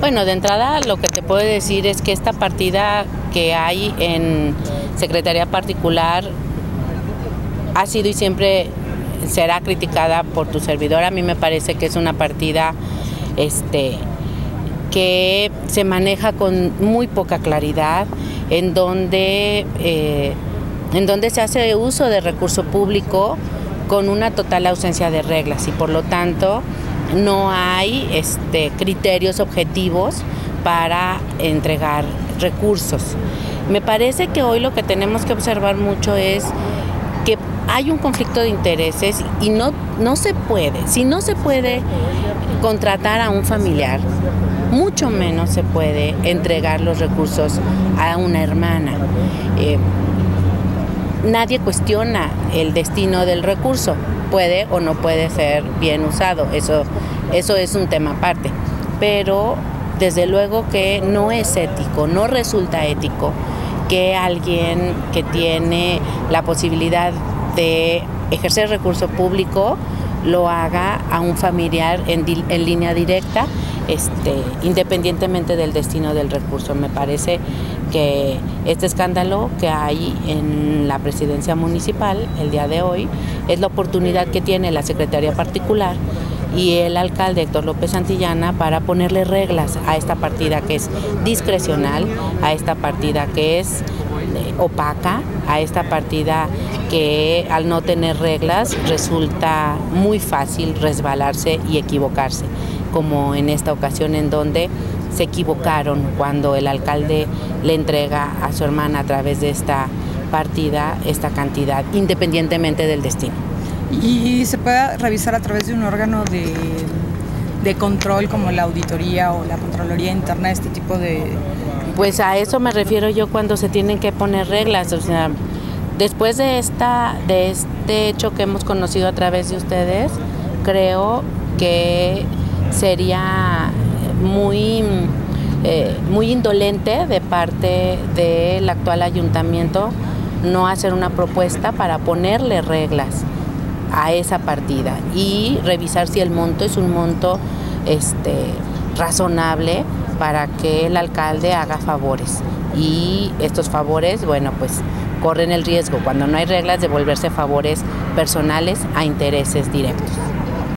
Bueno, de entrada lo que te puedo decir es que esta partida que hay en Secretaría Particular ha sido y siempre será criticada por tu servidor. A mí me parece que es una partida este, que se maneja con muy poca claridad, en donde, eh, en donde se hace uso de recurso público con una total ausencia de reglas y por lo tanto no hay este, criterios objetivos para entregar recursos. Me parece que hoy lo que tenemos que observar mucho es que hay un conflicto de intereses y no, no se puede, si no se puede contratar a un familiar, mucho menos se puede entregar los recursos a una hermana. Eh, nadie cuestiona el destino del recurso, puede o no puede ser bien usado, eso, eso es un tema aparte, pero desde luego que no es ético, no resulta ético que alguien que tiene la posibilidad de ejercer recurso público lo haga a un familiar en, en línea directa, este, independientemente del destino del recurso. Me parece que este escándalo que hay en la presidencia municipal el día de hoy es la oportunidad que tiene la Secretaría Particular y el alcalde Héctor López Santillana para ponerle reglas a esta partida que es discrecional, a esta partida que es eh, opaca, a esta partida que al no tener reglas resulta muy fácil resbalarse y equivocarse, como en esta ocasión en donde se equivocaron cuando el alcalde le entrega a su hermana a través de esta partida esta cantidad, independientemente del destino. ¿Y se puede revisar a través de un órgano de, control como la auditoría o la Contraloría Interna este tipo de... Pues a eso me refiero yo cuando se tienen que poner reglas, o sea, después de, esta, de este hecho que hemos conocido a través de ustedes, creo que sería muy, eh, muy indolente de parte del actual ayuntamiento no hacer una propuesta para ponerle reglas a esa partida y revisar si el monto es un monto este, razonable para que el alcalde haga favores. Y estos favores, bueno, pues corren el riesgo, cuando no hay reglas, de volverse favores personales a intereses directos.